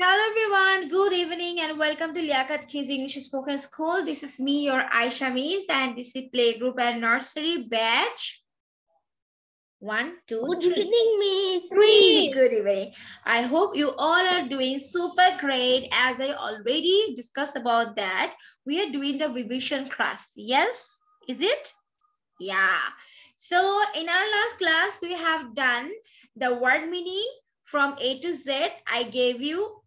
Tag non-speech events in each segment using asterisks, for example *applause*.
Hello everyone, good evening and welcome to Liakat Kids English Spoken School. This is me, your Aysha Miss, and this is playgroup and nursery batch. One, two, Good three. evening, Miss. Three. Good evening. I hope you all are doing super great. As I already discussed about that, we are doing the revision class. Yes, is it? Yeah. So in our last class, we have done the word meaning from A to Z. I gave you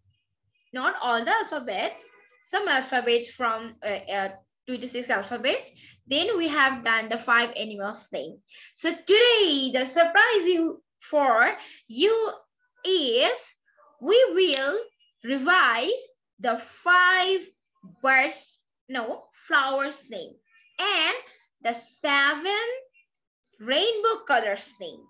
not all the alphabet, some alphabets from uh, uh, 26 alphabets. Then we have done the five animals name. So today, the surprise you for you is we will revise the five birds, no, flowers name and the seven rainbow colors name.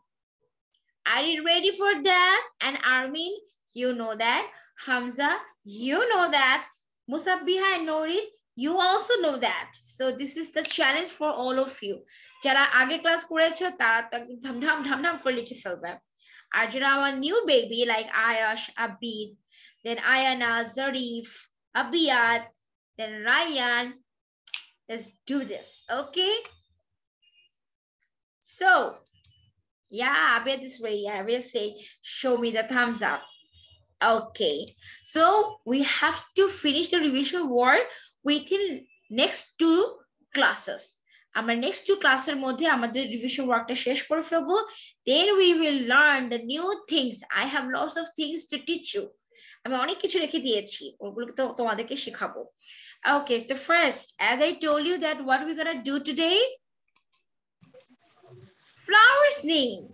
Are you ready for that? And Armin, you know that. Hamza, you know that. Musabbiha and Norit, you also know that. So this is the challenge for all of you. যারা আগে class করেছো তারা তো একদম ঢাম ঢাম ঢাম ঢাম করে লিখে ফেলবে আর যারা আমার new baby like আয়াশ Abid then Ayana জরিফ আবিয়াত then Ryan let's do this okay so yeah abid is ready i will say show me the thumbs up okay so we have to finish the revision work within next two classes আমরা next two ক্লাসের মধ্যে আমাদের revision ওয়ার্কটা শেষ করে ফেলবো then we will learn the new things I have lots of things to teach you আমি অনেক কিছু রেখে দিয়েছি ওগুলোকে তো তোমাদেরকে শেখাবো Okay, the first, as I told you that what we're gonna do today, flowers name.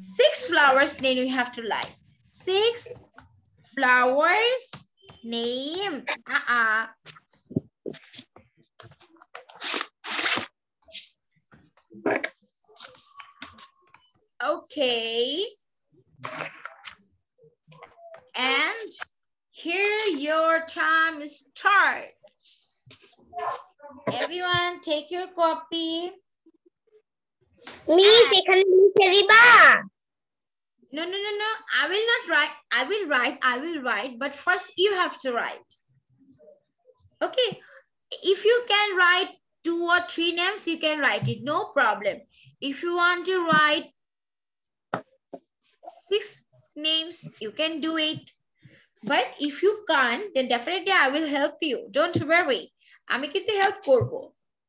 Six flowers name we have to like. Six flowers name. Uh-uh. Okay. And here your time starts. Everyone take your copy. Miss, এখানে লিখে দিবা No, no, no, no. I will not write. I will write. I will write. But first you have to write. Okay. If you can write two or three names, you can write it. No problem. If you want to write six names, you can do it. But if you can't, then definitely I will help you. Don't worry. আমি কিন্তু help করবো.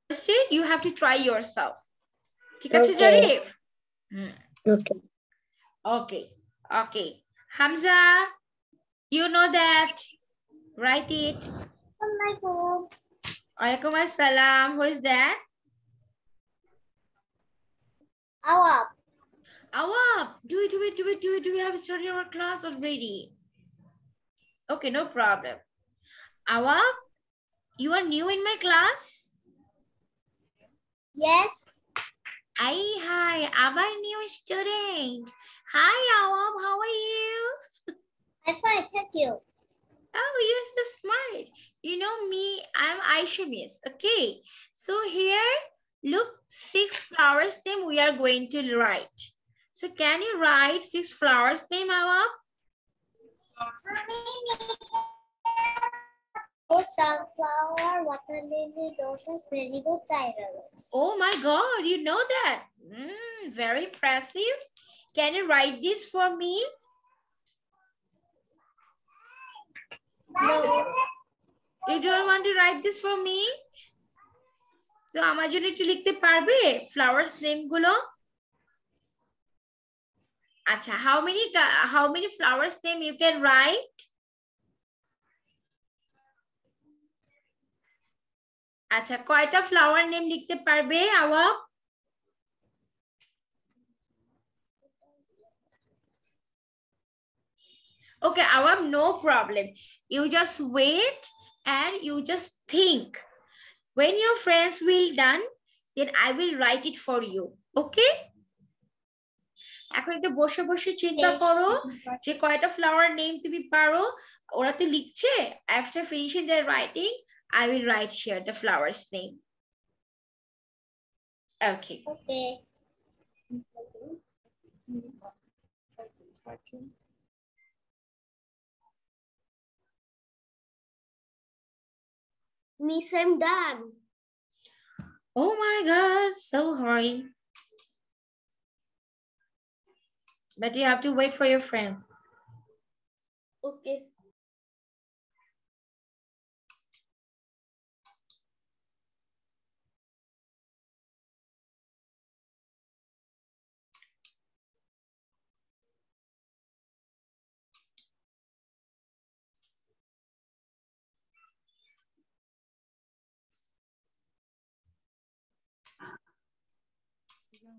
First, you have to try yourself. ঠিক আছে, Okay. Zarif? Hmm. Okay. Okay. Hamza, you know that. Write it. Alaikum assalam. Who is that? Awab. Awab, do it, do it, do it, do it. Do we have started our class already? Okay, no problem. Awab, you are new in my class? Yes. Hi, hi. I'm a new student. Hi, Awab. How are you? I'm fine, thank you. Oh, you're so smart. You know me, I'm Aysha Miss. Okay. So here, look, six flowers name we are going to write. So can you write six flowers name, Awab? Sunflower, water lily, lotus, marigold, cyrus. Oh my God, you know that. Mm, very impressive. Can you write this for me? No. You don't want to write this for me? So আমার জন্য একটু লিখতে পারবে flowers name গুলো? আচ্ছা, how many ta- how many flowers name you can write? আচ্ছা, কয়টা flower name লিখতে পারবে আওয়াব? Okay, Awam, no problem. You just wait and you just think. When your friends will done, then I will write it for you. Okay? এখন একটু বসে বসে চিন্তা করো যে কয়টা ফ্লাওয়ার নেম তুমি পারো ওরা তো লিখছে after finishing there writing I will right share the flowers name okay Okay. Miss, I'm done. Oh my God, so hurry. But you have to wait for your friends. Okay.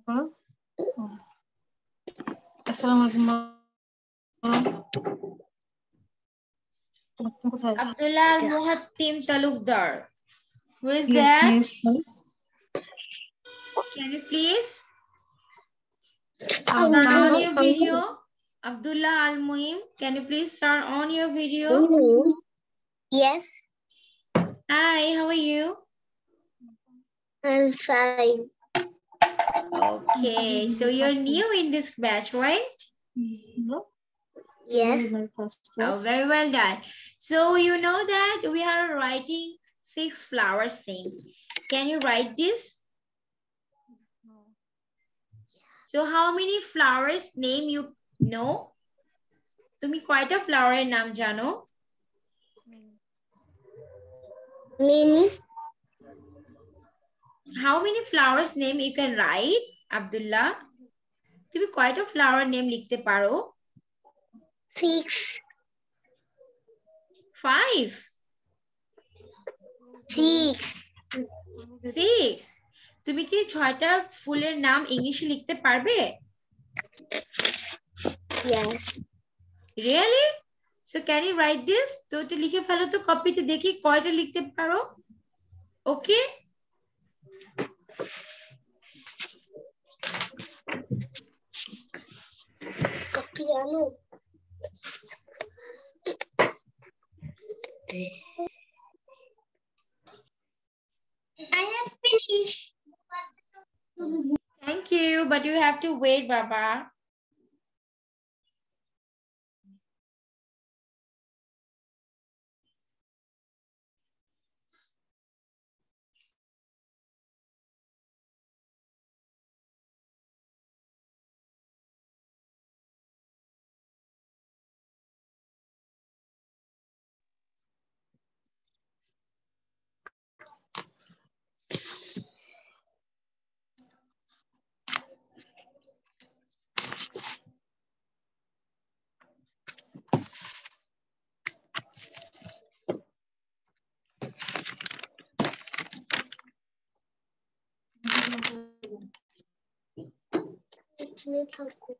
Huh? Assalamualaikum. কোথায় Abdullah Muhattim Talukdar. Who is Yes, that? yes, yes. Can you please Um, turn on sorry, your sorry. video? Abdullah Al Muim, can you please turn on your video? Yes, Hi, how are you? I'm fine. Okay, so you're new in this batch, right? No? Yes. My first Oh, class. very well done. So you know that we are writing six flowers name. Can you write this? So how many flowers name you know? তুমি কয়টা ফ্লাওয়ারের নাম জানো Mini. How many flowers name you can write, Abdullah? তুমি কয়টা flower name লিখতে পারো Six. Five, Six. six. তুমি কি ছয়টা ফুলের নাম ইংলিশে লিখতে পারবে Yes. Really? So can you write this? তো লিখে ফেলো তো কপিতে দেখি কয়টা লিখতে পারো ওকে Piano. I have finished. Thank you, but you have to wait, Baba. İçine taksın.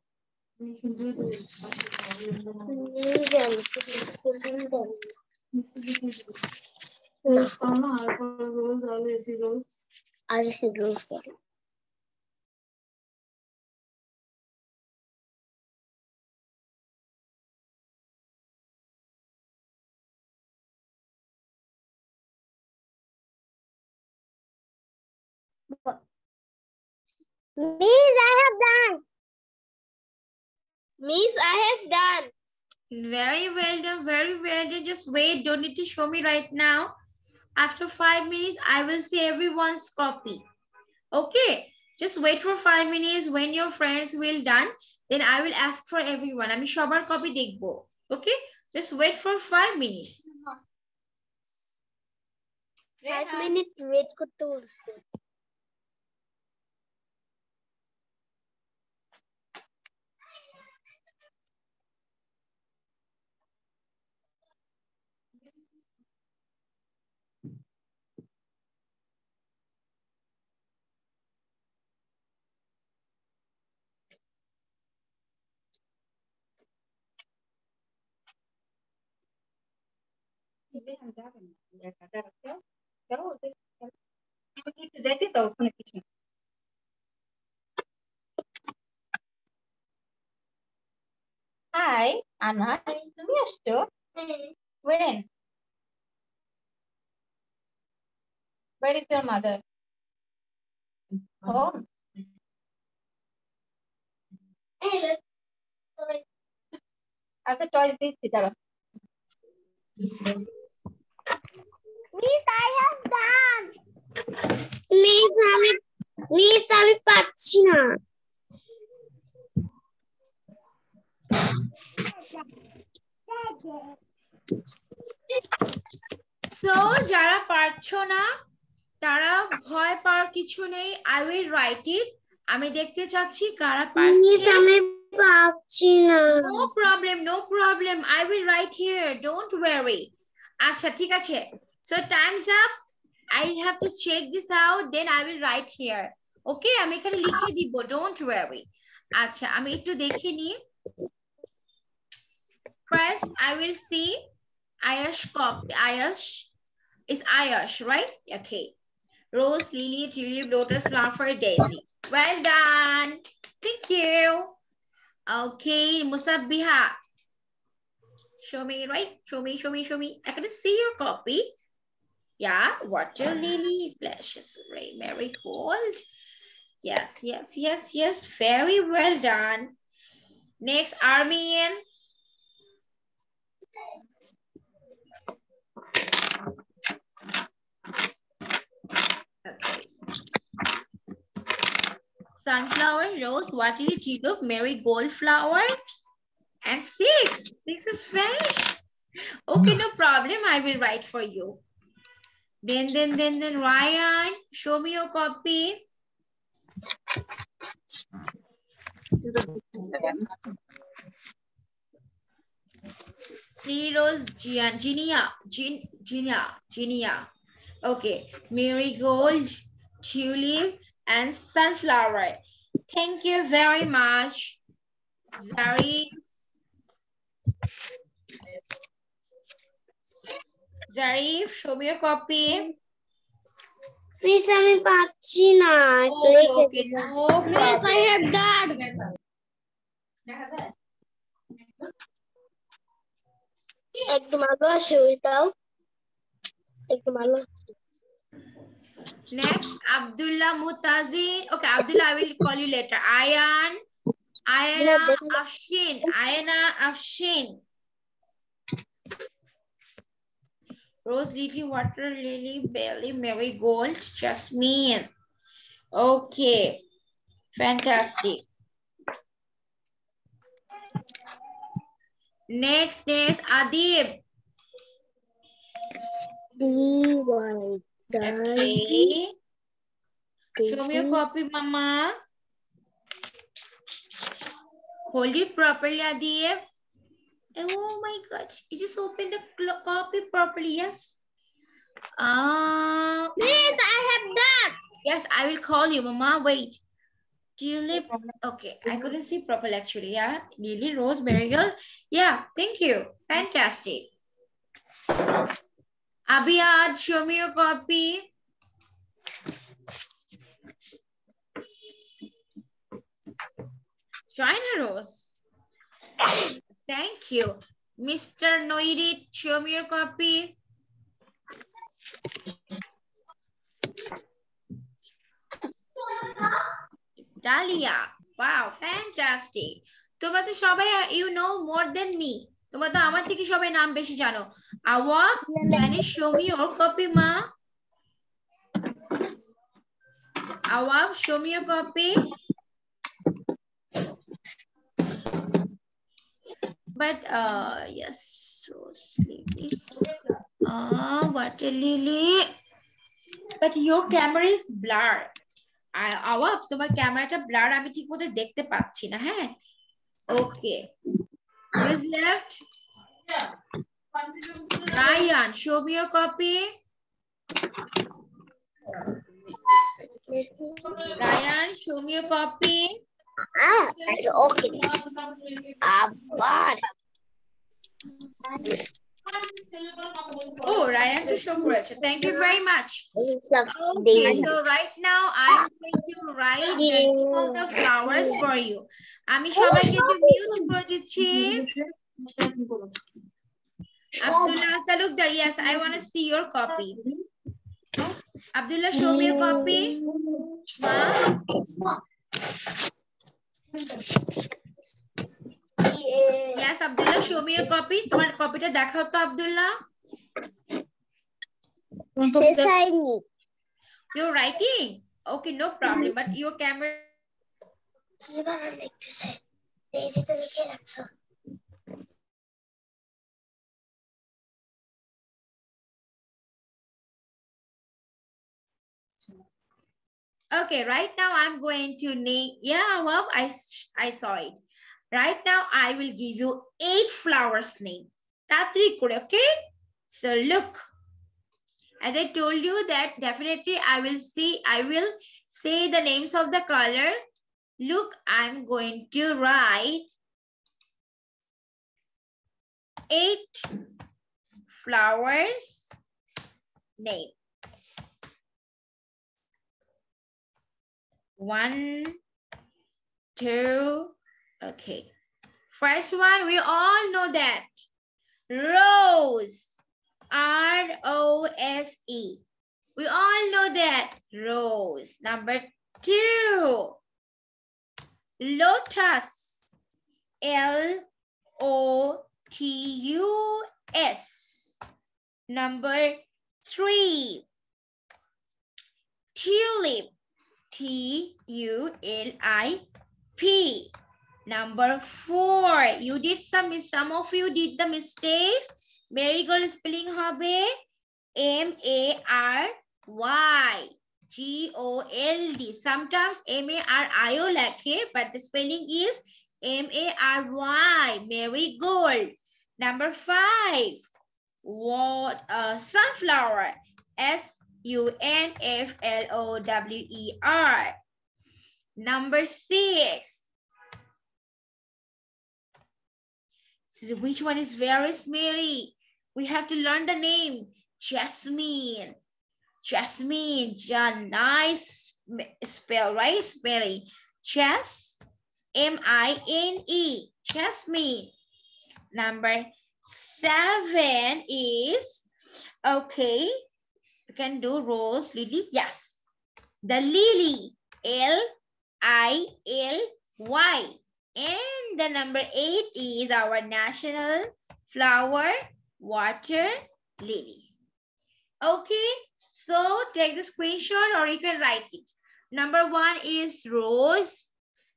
Arası dost. Arası dost. Miss, I have done. Miss, I have done. Very well done, very well done. Just wait, don't need to show me right now. After five minutes, I will see everyone's copy. Okay, just wait for five minutes. When your friends will done, then I will ask for everyone. আমি সবার copy দেখবো. Okay, just wait for five minutes. Five minutes wait করতে বলছে hi যাবেন না যাও ওদের আমাকে একটু যাইতে তুমি আসছো when Where is your mother? Home. As a toys, this is Miss, I have done. Miss, আমি Miss, আমি পাচ্ছি না। সো যারা পারছ না তারা ভয় পাওয়ার কিছু নেই আই উইল রাইট ইট আমি দেখতে চাচ্ছি কারা পারছে আমি পাচ্ছি না। No problem, no problem. I will write here. Don't worry. আচ্ছা ঠিক আছে. So time's up. I have to check this out. Then I will write here. Okay, আমি এখানে লিখে দিব. Don't worry. আচ্ছা আমি একটু দেখে নিই. First, I will see Ayash copy. Ayash is Ayash, right? Okay. Rose, Lily, Tulip, Lotus, Flower, Daisy. Well done. Thank you. Okay, Musabbiha. Show me, right? Show me, show me, show me. I can see your copy. Yeah, water lily, flashes, ray, marigold. Yes, yes, yes, yes. Very well done. Next, Armian. Okay. Sunflower, rose, water, lily, tulip, marigold flower, and six. Six is finished. Okay, no problem. I will write for you. Then, then, then, then, Ryan, show me your copy. Rose, Gian, Ginia, Gin, Ginia, Ginia. Okay, marigold, tulip, and sunflower. Thank you very much. Zarif. Zarif সমীয় copy Please, আমি পাচ্ছি না okay no please I have that দেখা যায় একদম আলো আসে ওইটাও একদম আলো Next, Abdullah Mutazi. Okay, Abdullah, I will call you later. Ayan, Ayana Afshin, Ayana Afshin. Rose lily, water lily, belly, marigold, jasmine. Okay, fantastic. Next is Adib. DY Okay. Show me your copy, Mama. Hold it properly, Adib. Oh my God. You just open the copy properly, yes? Uh, Miss, I have done. yes, I will call you, Mama. Wait. Tulip. Okay, I couldn't see properly actually. Yeah. Lily, Rose, Marigold. Yeah, thank you. Fantastic. Abiyad, show me your copy. China Rose. Thank you. Mr. Noidit, show me your copy. Dahlia. Wow, fantastic. তোমরা তো সবাই you know more than me তোমরা তো আমার থেকে সবাই নাম বেশি জানো Awab can you show me your copy মা Awab show me your copy But uh yes, rose lily. Ah, water lily. But your camera is blur. I- আওয়াব তোমার ক্যামেরাটা ব্লার আমি ঠিক মতো দেখতে পাচ্ছি না হ্যাঁ ওকে Who's left? Ryan, show me your copy. Ryan, show me your copy. Ah, okay. আবার Oh, Ryan to show করেছে. Thank you very much. সব Okay, দিয়ে so right now I'm going to write the name of the flowers for you. আমি সবাইকে একটু mute করে দিচ্ছি। Abdullah Talukdar, yes, I want to see your copy. Abdullah, show me your copy. Ma? Yes, Abdullah, show me your copy. তোমার কপিটা দেখাও তো Abdullah Sesame. You're writing? Okay, no problem. But your camera... Okay, right now I'm going to name... Yeah, well, I, I saw it. Right now, I will give you eight flowers name. Tatri okay? So look, as I told you that definitely I will see, I will say the names of the color. Look, I'm going to write eight flowers name. One, two, okay. First one, we all know that. Rose. R-O-S-E. We all know that. Rose. Number two. Lotus. L-O-T-U-S. Number three. Tulip. T-U-L-I-P. Number four. You did some, some of you did the mistakes. Marigold spelling হবে M-A-R-Y. G-O-L-D. Sometimes M-A-R-I-O lakhe, but the spelling is M-A-R-Y. Marigold. Number five. What, uh, sunflower. S U N F L O W E R. Number six. So which one is very smelly? We have to learn the name. Jasmine. Jasmine. John. Nice spell, right? Spelling. Jas. M-I-N-E. Jasmine. Number seven is, okay, can do rose, lily. Yes. The lily. L-I-L-Y. And the number eight is our national flower water lily. Okay, so take the screenshot or you can write it. Number one is rose.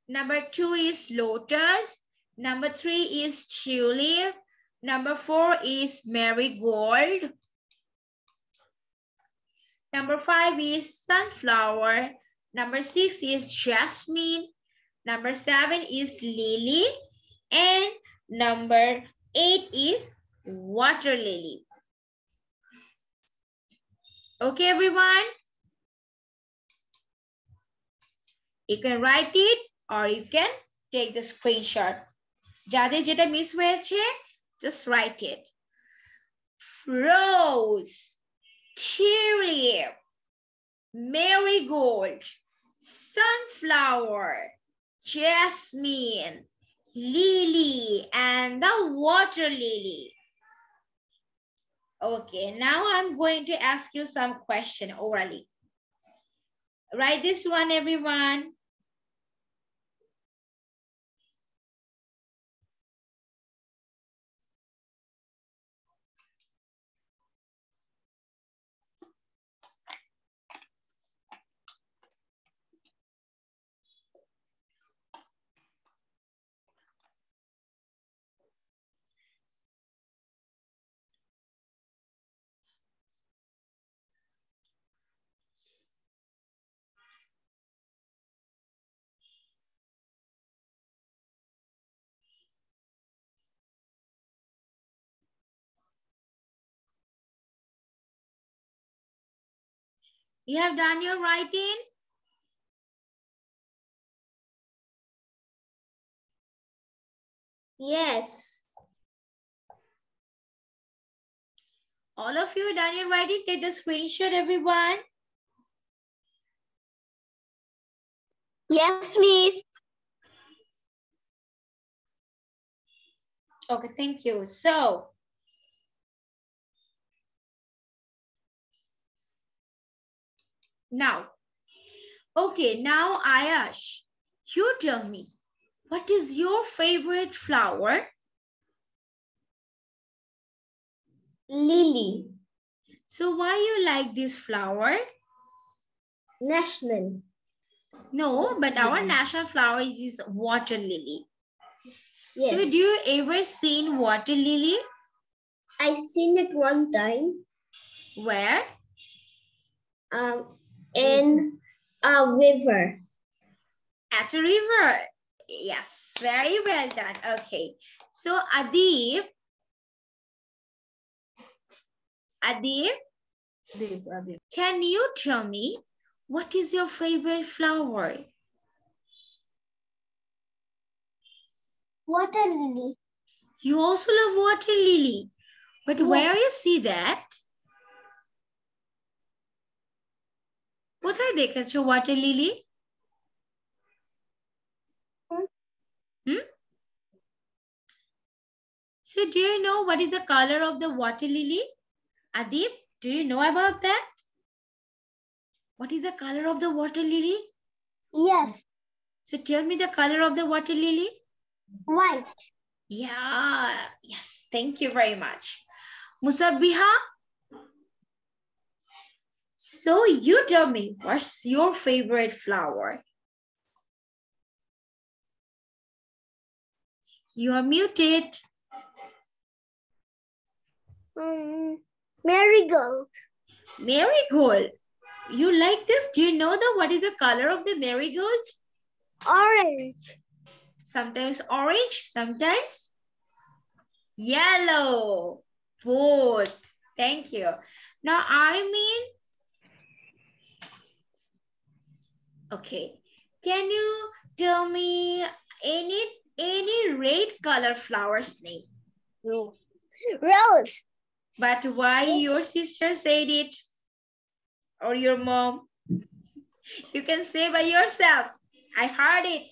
Number two is lotus. Number three is tulip. Number four is marigold. Number five is sunflower. Number six is jasmine. Number seven is lily. And number eight is water lily. Okay, everyone? You can write it or you can take the screenshot. যাদের যেটা miss হয়েছে just write it. Rose, tulip, marigold, sunflower, jasmine, lily, and the water lily. Okay, now I'm going to ask you some question orally. Write this one, everyone. You have done your writing? Yes. All of you done your writing? Take the screenshot, everyone. Yes, miss. Okay, thank you. So, now, okay, now Ayash, you tell me, what is your favorite flower? Lily. So why you like this flower? National. No, but our national flower is, is water lily. Yes. So do you ever seen water lily? I seen it one time Where? um, in mm-hmm. a river. At a river. Yes, very well done. Okay. So Adib. Adib, can you tell me what is your favorite flower? Water lily. You also love water lily. But Yes. where you see that? কোথায় দেখেছো water lily? Hmm. Hmm? So do you know what is the color of the water lily? Adib, do you know about that? What is the color of the water lily? Yes. So tell me the color of the water lily. White. Yeah, yes, thank you very much. Musabiha, so you tell me, what's your favorite flower? You are muted. Um, marigold. Marigold. You like this? Do you know the what is the color of the marigold? Orange. Sometimes orange, sometimes yellow. Both. Thank you. Now, Armin. Okay. Can you tell me any any red color flower's name? Rose. Rose. But why your sister said it or your mom? You can say by yourself. I heard it.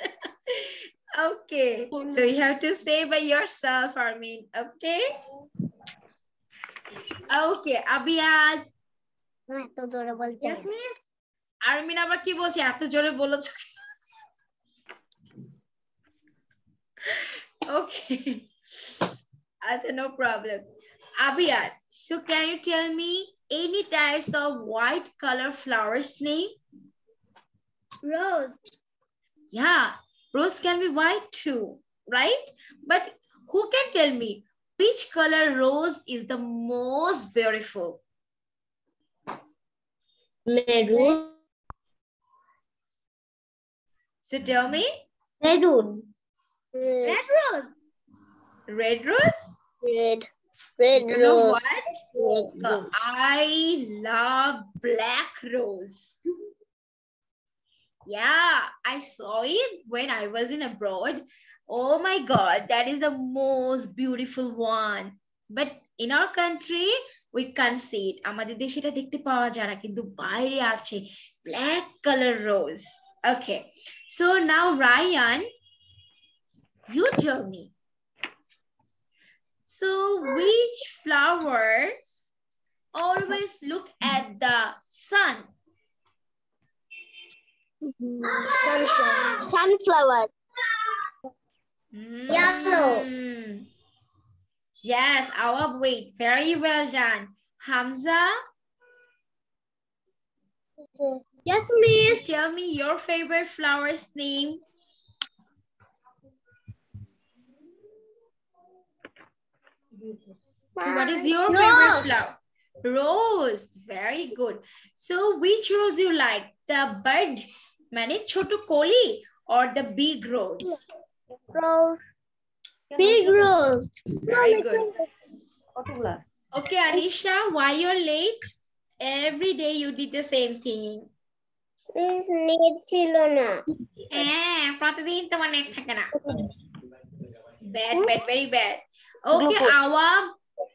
*laughs* okay. So you have to say by yourself, Armin. Okay? Okay. Abiyad. Yes, miss. Armin আবার কি বলছে এত জোরে বলেছ okay আচ্ছা no problem Abiyar so can you tell me any types of white color flowers name Rose. yeah rose can be white too right but who can tell me which color rose is the most beautiful Maroon. so tell me Maroon. Red rose. red rose Red. Red you know rose. what Red So I love black rose. Yeah, I saw it when I was in abroad. Oh my God, that is the most beautiful one. But in our country, we can't see it. আমাদের দেশে এটা দেখতে পাওয়া যায় না কিন্তু বাইরে আছে black color rose. Okay, so now Ryan, you tell me. So which flower always look at the sun? Sunflower. Sunflower. Yellow. Mm. Yes, our wait. Very well done. Hamza, Yes, miss. Tell me your favorite flower's name. So what is your rose. favorite flower? Rose. Very good. So which rose you like? The bud, many chotu koli or the big rose? Rose. Big rose. Very good. Okay, Anisha, why you're late? Every day you did the same thing. ছিল না হ্যাঁ প্রতিদিন তোমার net থাকে না। Bad bad very bad okay Awa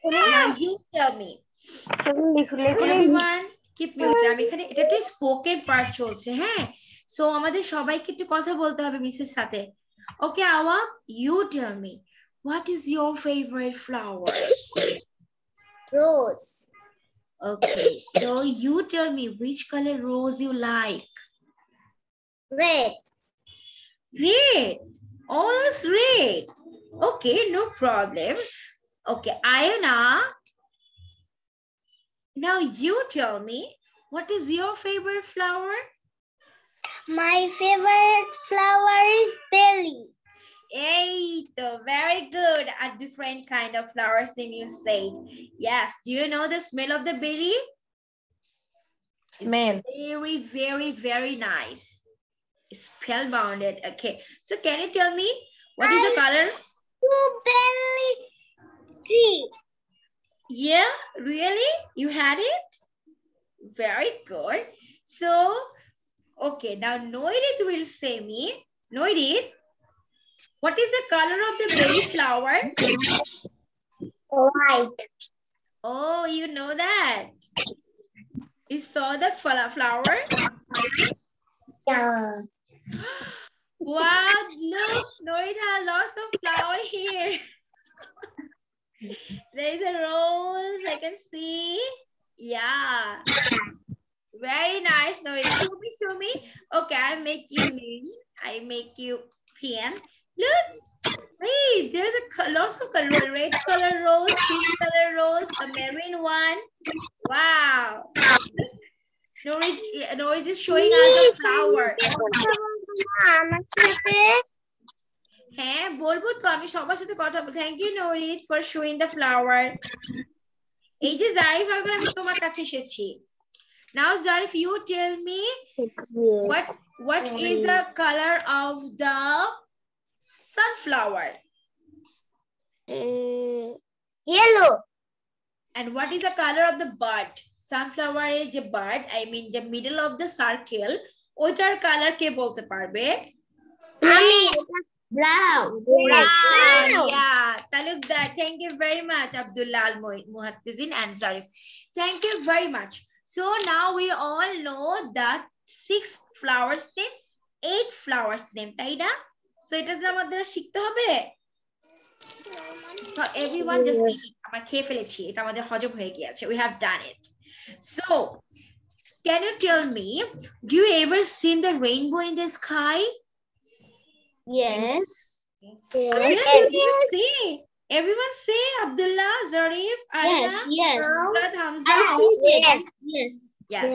now you tell me. Everyone keep mute আমি এখানে এটা একটা স্পোকেন পার্ট চলছে হ্যাঁ? সো আমাদের সবাইকে একটু কথা বলতে হবে মিসের সাথে। Okay Awa you tell me what is your favorite flower? Rose. Okay so you tell me which color rose you like Red. Red. All is red. Okay, no problem. Okay, Ayana. Now you tell me, what is your favorite flower? My favorite flower is belly. Hey, so oh, very good. A different kind of flowers name you said. Yes. Do you know the smell of the berry? Smell. Very, very, very nice. Spellbounded. Okay. So can you tell me what is the color? Blueberry tree. Yeah, really? You had it? Very good. So, okay, now Noirit will say me. Noirit, what is the color of the berry flower? White. Oh, you know that. You saw the fla- flower? Yeah. Wow, look, Norit has lots of flower here. there is a rose, I can see. Yeah. Very nice, Norit. Show me, show me. Okay, I make you name. I make you pen. Look, wait, there's a co- lots of color. Red color rose, pink color rose, a maroon one. Wow. Norit, Norit is showing us the flower. আমার সাথে হ্যাঁ বলবো তো আমি সবার সাথে কথা বল thank you নরিত for showing the flower এই যে জারিফ এখন আমি তোমার কাছে এসেছি নাও Zarif you tell me what what is the color of the sunflower yellow and what is the color of the bud sunflower এর যে bud i mean the middle of the circle ওইটার কালার কে বলতে পারবে আমি brown Brown, yeah. Talukdar, thank you very much, Abdullah Al Muhattizin and Zarif. Thank you very much. So now we all know that six flowers name, eight flowers name, তাই না? So এটা তো আমাদের শিখতে হবে। So everyone just Yes. eat it. আমরা খেয়ে ফেলেছি। এটা আমাদের হজম হয়ে গিয়েছে. We have done it. So can you tell me, do you ever seen the rainbow in the sky? yes Yes, you can say. Everyone say Abdullah, Zarif, Aina, yes Murad, Hamza. yes Yes. yes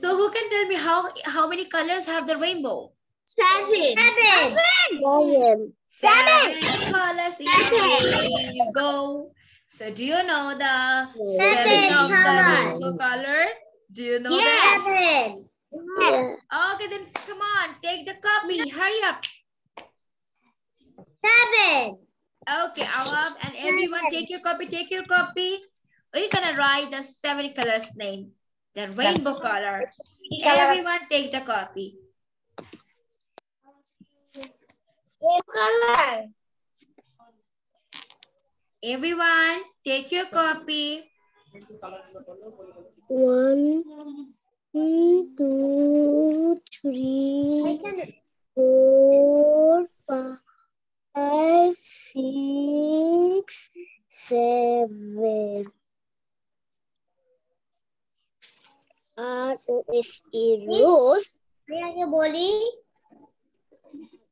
So who can tell me how how many colors have the rainbow? Seven seven Seven colors in the Seven. rainbow. So do you know the Seven spelling of the colors. rainbow color? Do you know that? seven Yeah. Okay, then come on, take the copy. Hurry up. seven Okay, Awab and everyone take your copy, take your copy. We're gonna write the seven colors name, the rainbow color. Everyone take the copy. color Everyone take your copy. One, two, three, four, five, six, seven. R O S E rose. আমি আগে বলি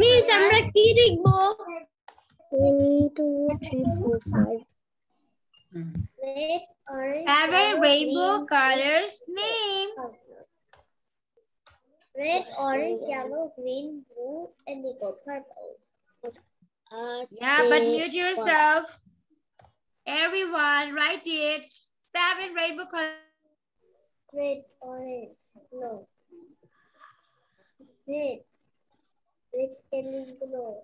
miss আমরা কি লিখবো One, two, three, four, five. Red, orange, Seven yellow, rainbow green, colors name. Red, orange, yellow, green, blue, and they go purple. Yeah, but mute yourself. Everyone write it. Seven rainbow colors. Red, orange, no. Red, red, yellow, blue.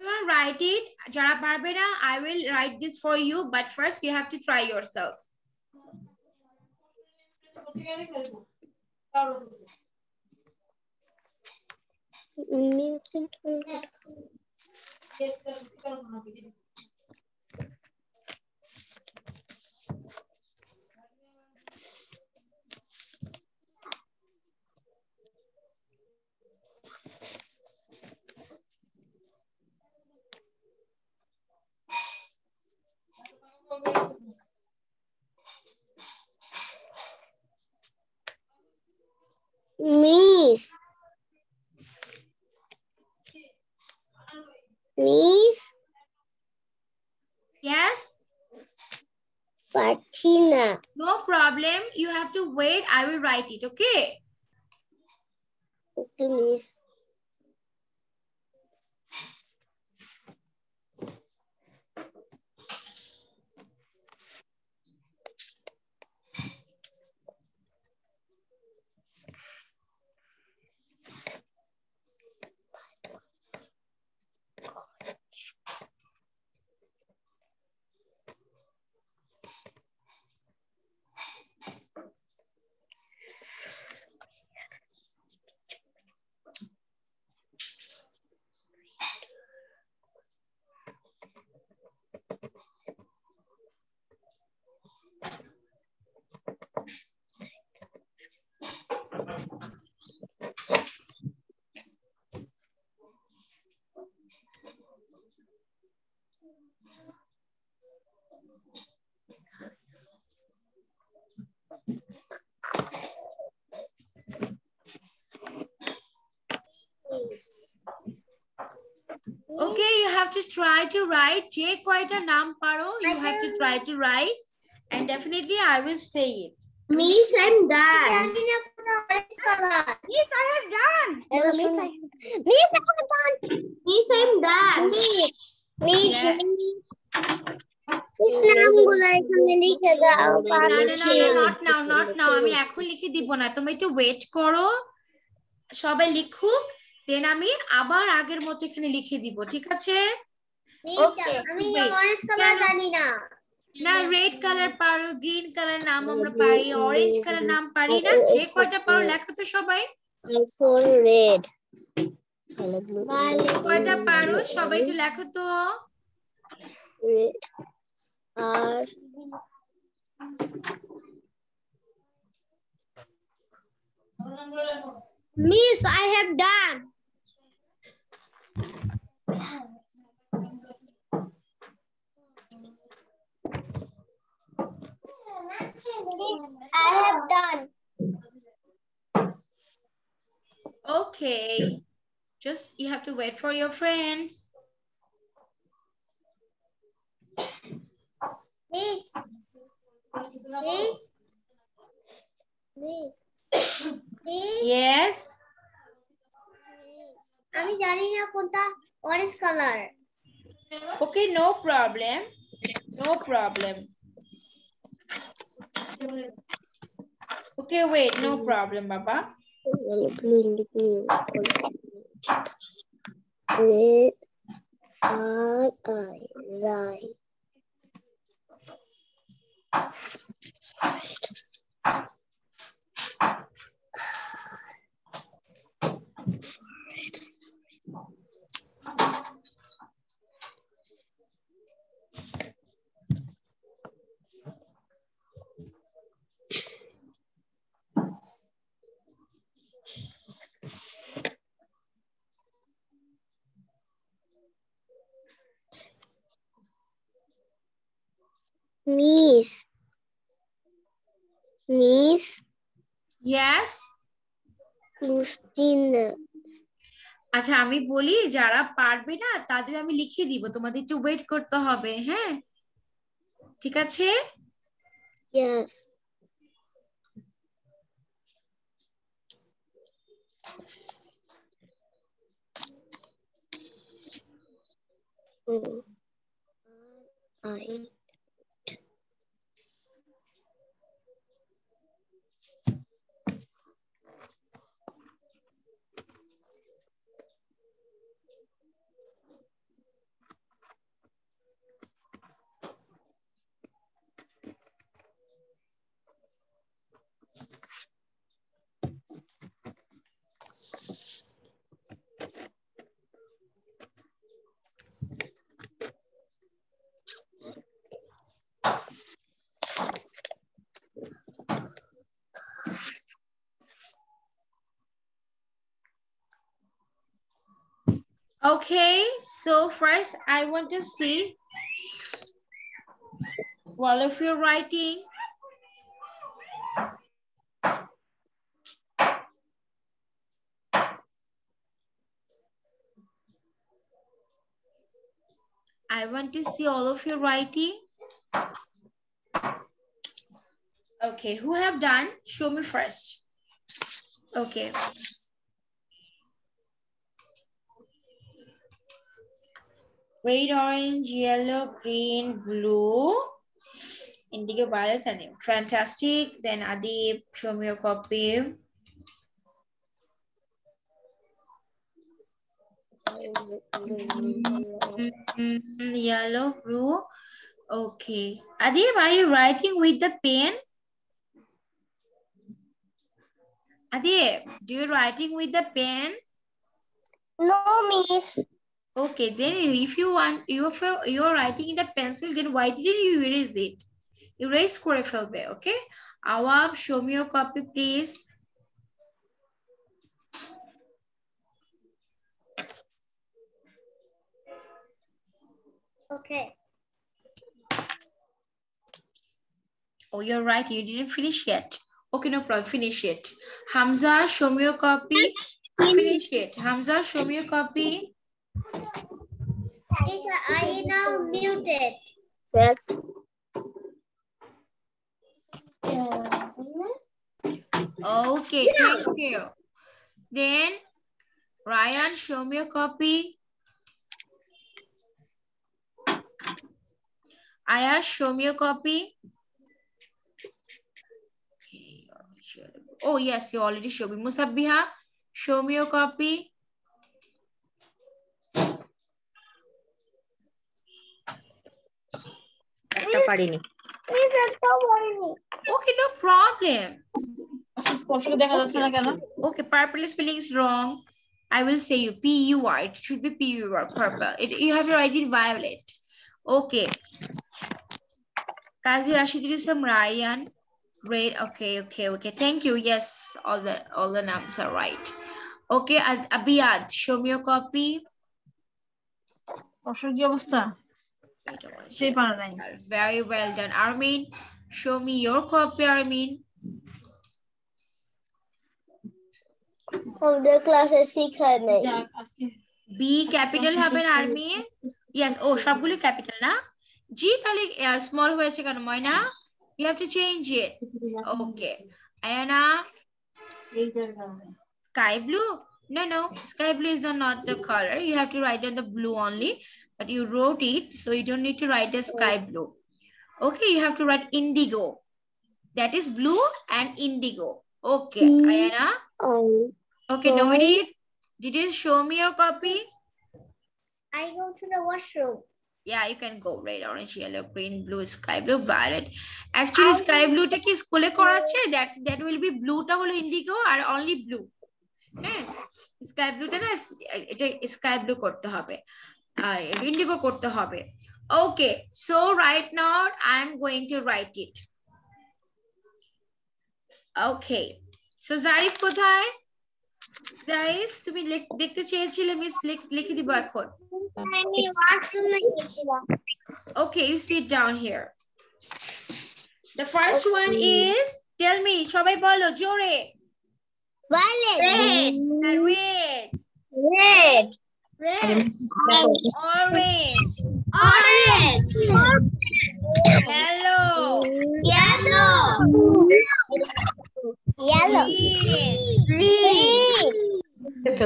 Everyone write it. Jara Barbera, I will write this for you, but first you have to try yourself. Miss. Miss Yes? Martina. No problem. You have to wait. I will write it, okay? Okay, Miss. Okay, you have to try to write. যে কয়টা নাম পারো, you have to try to write. And definitely I will say it. Miss, I'm done. Miss, I have done. Miss, Miss, I'm done. Miss, I'm done. Miss, Miss, আমি এখন লিখে দিব না তুমি একটু ওয়েট করো সবাই লিখুক দেন আমি আবার আগের মতো এখানে লিখে দিব ঠিক আছে? Okay. আমি Wait. অরেঞ্জ কালার জানি না। না রেড কালার পারো গ্রিন কালার নাম আমরা পারি অরেঞ্জ কালার নাম পারি না যে কয়টা পারো লেখো তো সবাই। ফোর রেড কয়টা পারো সবাই একটু লেখো তো। আর Miss, I have done. I have done. Okay. Just you have to wait for your friends. Please. Please. Please. Miss. Yes. আমি জানি না কোনটা orange colour Okay, no problem. No problem. Okay, wait, no problem, Baba. red R I right Miss Miss Yes. Christina আচ্ছা আমি বলি যারা পারবে না তাদের আমি লিখে দিব। তোমাদের একটু ওয়েট করতে হবে হ্যাঁ? ঠিক আছে? Yes. Mm. I Okay, so first I want to see while well, if you're writing. I want to see all of your writing. Okay, who have done? Show me first. Okay. Red, orange, yellow, green, blue, indigo, violet, and fantastic. Then Adib, show me your copy. Mm, yellow, blue. Okay. Adib, are you writing with the pen? Adib, do you writing with the pen? No, miss. Okay, then if you want, if you're writing in the pencil, then why didn't you erase it? Erase করে ফেলবে, okay? Awab, show me your copy, please. Okay. Oh, you're right. You didn't finish yet. Okay, no problem. Finish it. Hamza, show me your copy. Finish it. Hamza, show me your copy. Teacher, are you now muted? Yes. Okay, thank you. Then, Ryan, show me a copy. Aya, show me a copy. Okay, Oh, yes, you already showed me. Musabbiha, show me your copy. একটা পারিনি Please, একটা বলিনি। Okay, no problem. স্পষ্ট দেখা যাচ্ছে না কেন Okay, purple spelling is wrong. I will say you P-U-R. It should be P-U-R, purple. It, you have to write it violet. Okay. Kazi Rashidul Islam Ryan. Great. Okay, okay, okay. Thank you. Yes, all the all the names are right. Okay, Ad- Abiyad, show me your copy. স্পষ্ট কি অবস্থা Very well done. Armin, show me your copy, Armin. আমাদের ক্লাসে শিখায় নাই যাক, আজকে B capital হবে Armin. Yes, oh, সবগুলো capital না? G তাহলে স্মল হয়েছে কেন Moyna? You have to change it. Okay. Ayana, sky blue? No, no, sky blue is the, not the color. You have to write down the blue only, but you wrote it, so you don't need to write the sky blue. Okay, you have to write indigo. That is blue and indigo. Okay, Mm. Ayana. Okay, Oh. nobody, did you show me your copy? I go to the washroom. Yeah, you can go red, orange, yellow, green, blue, sky blue, violet. Actually, sky blue টা কি স্কুলে করাচ্ছে? That that will be blue টা হলো indigo আর only blue. হ্যাঁ sky ব্লুটা না এটা স্কাই ব্লু করতে হবে ইন্ডিগো করতে হবে okay so right now I am going to right it okay so Zarif কোথায় জারিফ তুমি লেখ- দেখতে চেয়েছিলে মিস লিখে দিব এখন আমি ওয়াশরুমে গেছিলাম Okay, you sit down here. The first one is, tell me, সবাই বলো জোরে. violet Red, the red, red Red orange, orange. Yellow, yellow. Yellow green. green.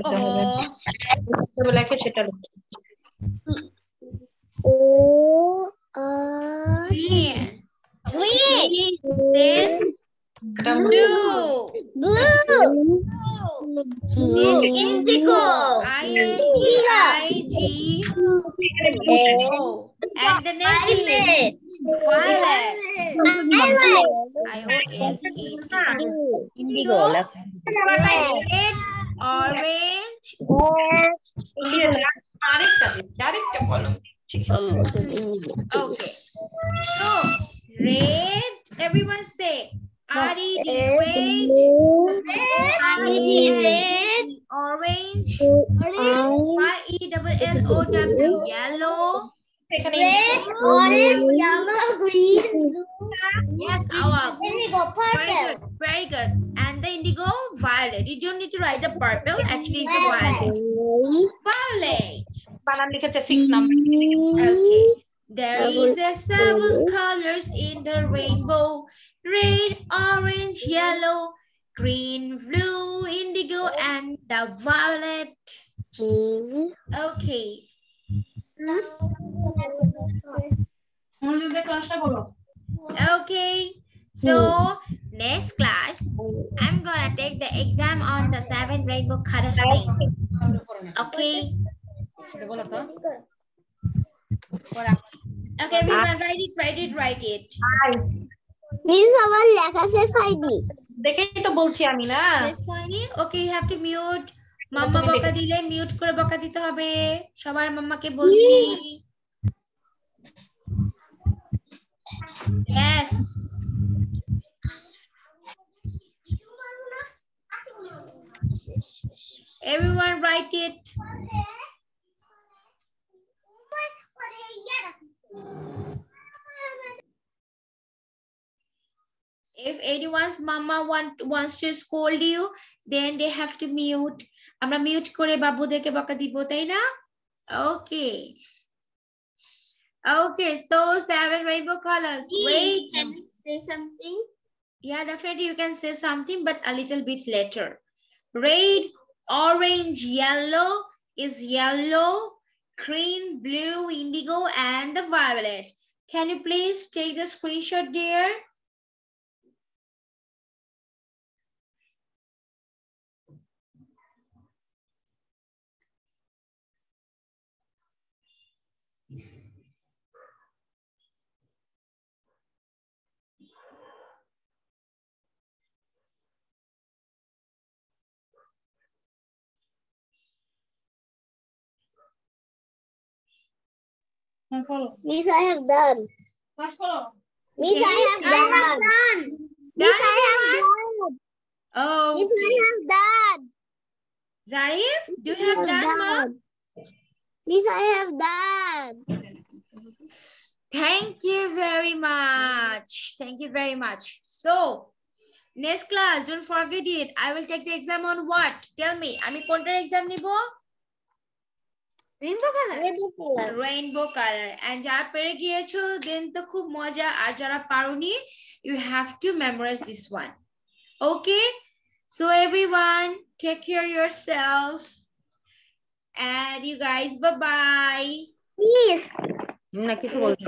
Oh, red, orange, yellow, green, blue, indigo, and the violet. Okay. Okay. So next class, I'm gonna take the exam on the seven rainbow color thing. Okay. Okay, we can write it, write it, write it. Miss আমার লেখা শেষ হয়নি দেখেই তো বলছি আমি না Yes, Soini? Okay, you have to mute. মাম্মা বকা দিলে মিউট করে বকা দিতে হবে সবার মাম্মাকে বলছি Yes. Everyone write it. If anyone's mama want wants to scold you, then they have to mute. আমরা মিউট করে বাবুদেরকে বকা দিব তাই না? Okay. Okay, so seven rainbow colors. Wait. Can you say something? Yeah, definitely you can say something, but a little bit later. Red, orange, yellow is yellow, green, blue, indigo, and the violet. Can you please take the screenshot there? হ্যাঁ, বলো Miss, I have done. Class করো Miss, I Yes, have done. done. Miss, Done, I have everyone? done. Oh, Miss, I have done. Zarif, do you have done, mom? Miss, I have done. Thank you very much. Thank you very much. So, next class, don't forget it. I will take the exam on what? Tell me. আমি কোনটার exam নিব? Rimpa colour Rainbow color. Rainbow color. And যারা পেরে গিয়েছো, then তো খুব মজা। আর যারা পারোনি, you have to memorize this one. Okay? So everyone, take care of yourself. And you guys, bye-bye. Miss. না কিছু বলছো